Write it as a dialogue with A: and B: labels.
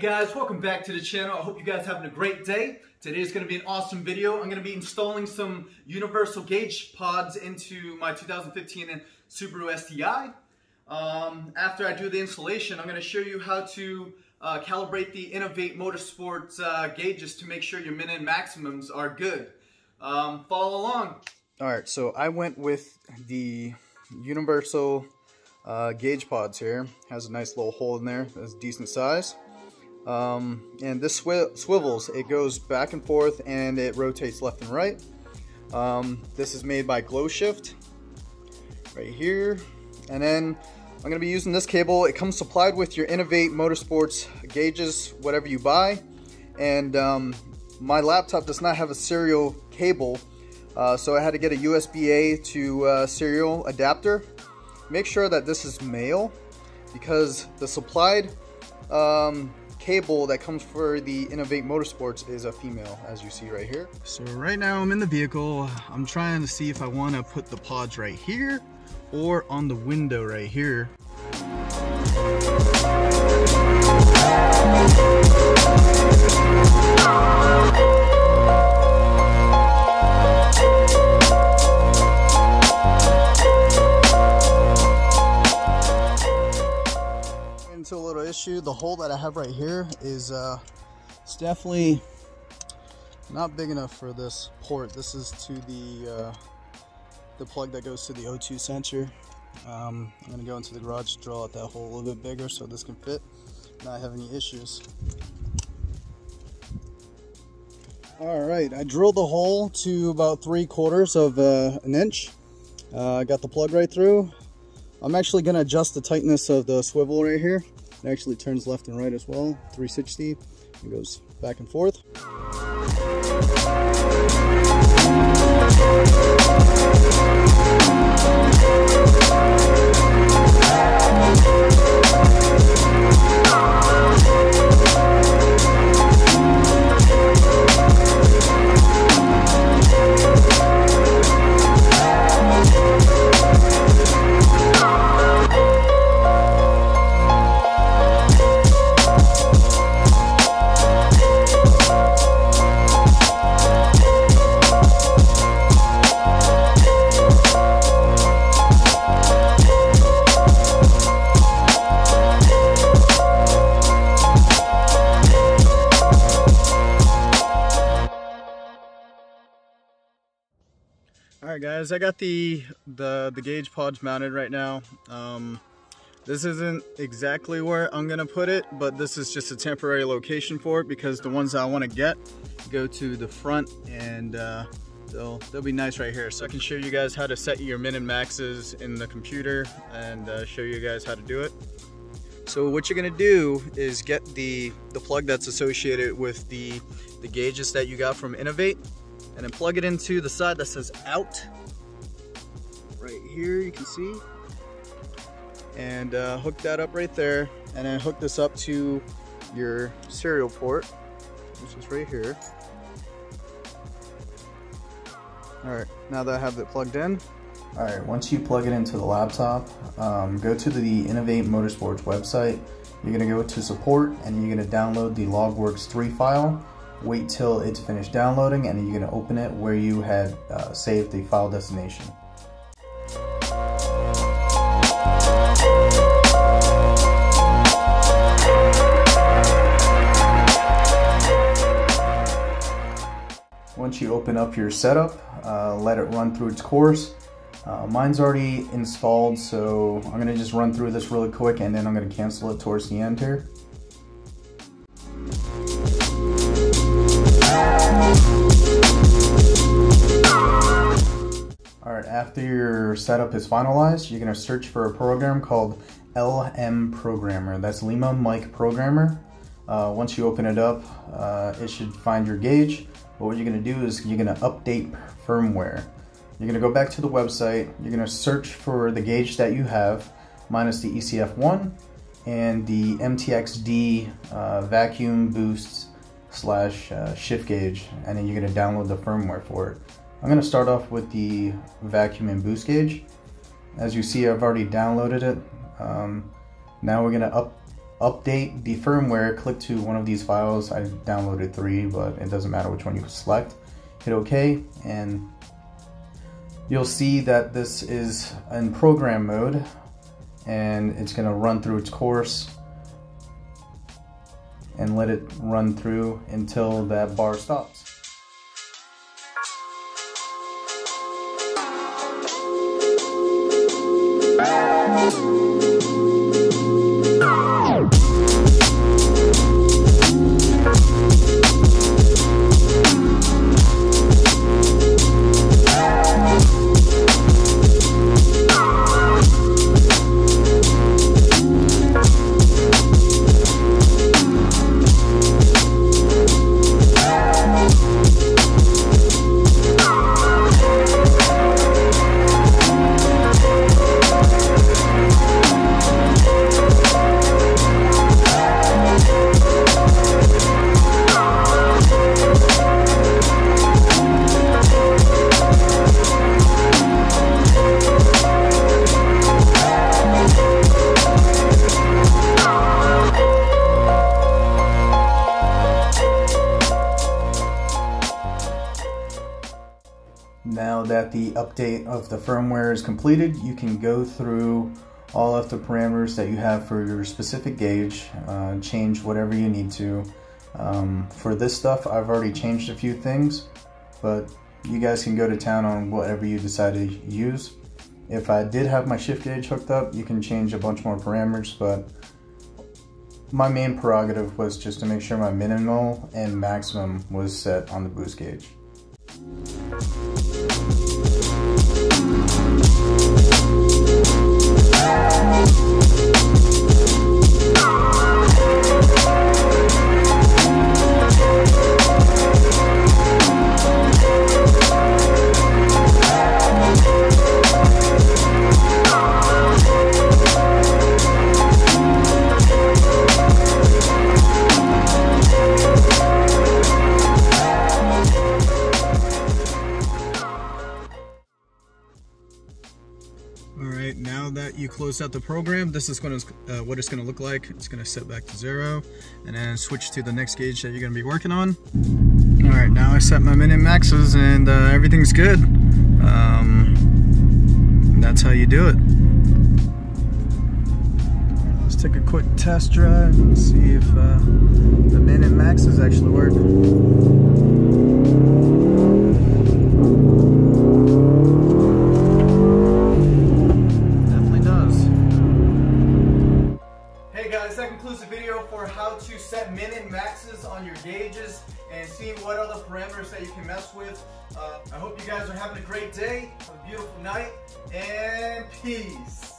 A: guys, welcome back to the channel. I hope you guys having a great day. Today is going to be an awesome video. I'm going to be installing some universal gauge pods into my 2015 Subaru STI. Um, after I do the installation, I'm going to show you how to uh, calibrate the Innovate Motorsports uh, gauges to make sure your min and maximums are good. Um, follow along.
B: All right, so I went with the universal uh, gauge pods here. Has a nice little hole in there. That's decent size. Um, and this sw swivels. It goes back and forth and it rotates left and right. Um, this is made by Glow Shift right here. And then I'm going to be using this cable. It comes supplied with your Innovate Motorsports gauges, whatever you buy. And um, my laptop does not have a serial cable, uh, so I had to get a USB-A to uh, serial adapter make sure that this is male because the supplied um, cable that comes for the Innovate Motorsports is a female, as you see right here. So right now I'm in the vehicle. I'm trying to see if I want to put the pods right here or on the window right here. Issue. The hole that I have right here is uh, it's definitely not big enough for this port. This is to the uh, the plug that goes to the O2 sensor. Um, I'm gonna go into the garage, draw out that hole a little bit bigger so this can fit, not have any issues. All right, I drilled the hole to about three quarters of uh, an inch. Uh, I got the plug right through. I'm actually gonna adjust the tightness of the swivel right here. It actually turns left and right as well, 360. It goes back and forth. Alright guys, I got the, the, the gauge pods mounted right now. Um, this isn't exactly where I'm gonna put it, but this is just a temporary location for it because the ones I wanna get go to the front and uh, they'll, they'll be nice right here. So I can show you guys how to set your min and maxes in the computer and uh, show you guys how to do it. So what you're gonna do is get the, the plug that's associated with the, the gauges that you got from Innovate and then plug it into the side that says out. Right here, you can see. And uh, hook that up right there. And then hook this up to your serial port, which is right here. All right, now that I have it plugged in. All right, once you plug it into the laptop, um, go to the Innovate Motorsports website. You're gonna go to support and you're gonna download the Logworks 3 file wait till it's finished downloading and you're going to open it where you had uh, saved the file destination. Once you open up your setup, uh, let it run through its course. Uh, mine's already installed, so I'm going to just run through this really quick and then I'm going to cancel it towards the end here. After your setup is finalized, you're going to search for a program called LM Programmer. That's Lima Mike Programmer. Uh, once you open it up, uh, it should find your gauge. But what you're going to do is you're going to update firmware. You're going to go back to the website. You're going to search for the gauge that you have, minus the ECF1 and the MTXD uh, vacuum boost slash uh, shift gauge. And then you're going to download the firmware for it. I'm going to start off with the vacuum and boost gauge. As you see, I've already downloaded it. Um, now we're going to up update the firmware, click to one of these files. I downloaded three, but it doesn't matter which one you select. Hit OK, and you'll see that this is in program mode, and it's going to run through its course and let it run through until that bar stops. Now that the update of the firmware is completed, you can go through all of the parameters that you have for your specific gauge, uh, change whatever you need to. Um, for this stuff, I've already changed a few things, but you guys can go to town on whatever you decide to use. If I did have my shift gauge hooked up, you can change a bunch more parameters, but my main prerogative was just to make sure my minimal and maximum was set on the boost gauge. Thank you. All right, now that you closed out the program, this is going to uh, what it's going to look like. It's going to set back to zero and then switch to the next gauge that you're going to be working on. All right, now I set my minute maxes and uh, everything's good. Um, that's how you do it. Let's take a quick test drive and see if uh, the minute maxes actually work.
A: What other parameters that you can mess with. Uh, I hope you guys are having a great day, have a beautiful night, and peace.